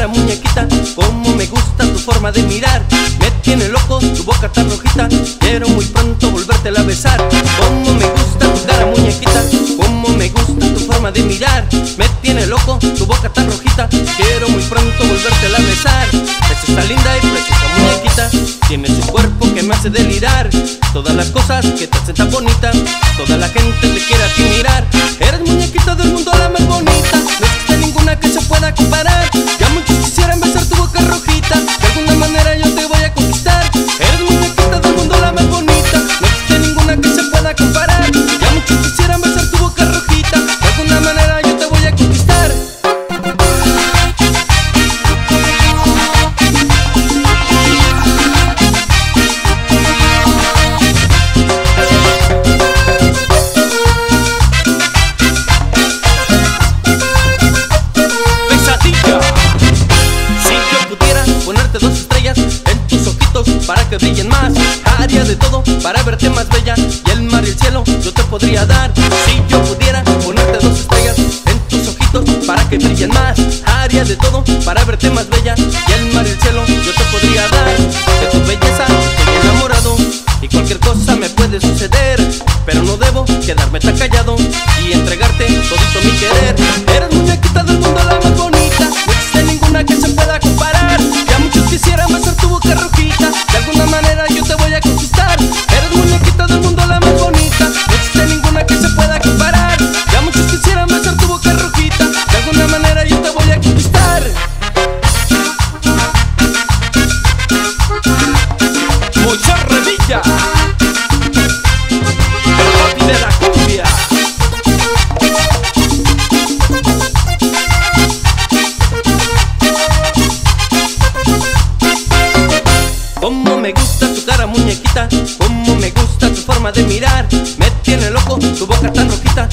cara muñequita, como me gusta tu forma de mirar. Me tiene loco tu boca tan rojita, quiero muy pronto volvértela a besar. Como me gusta tu cara muñequita, como me gusta tu forma de mirar. Me tiene loco tu boca tan rojita, quiero muy pronto volvértela a besar. Es esta linda y preciosa muñequita, tiene su cuerpo que me hace delirar. Todas las cosas que te hacen tan bonita, toda la gente te quiere a ti. Dos estrellas en tus ojitos para que brillen más. Haría de todo para verte más bella Y el mar y el cielo yo te podría dar. Si yo pudiera ponerte dos estrellas en tus ojitos para que brillen más. Haría de todo para verte más bella Y el mar y el cielo yo te podría dar. De tu belleza estoy enamorado Y cualquier cosa me puede suceder Pero no debo quedarme tan tu cara muñequita, como me gusta tu forma de mirar, me tiene loco tu boca tan rojita.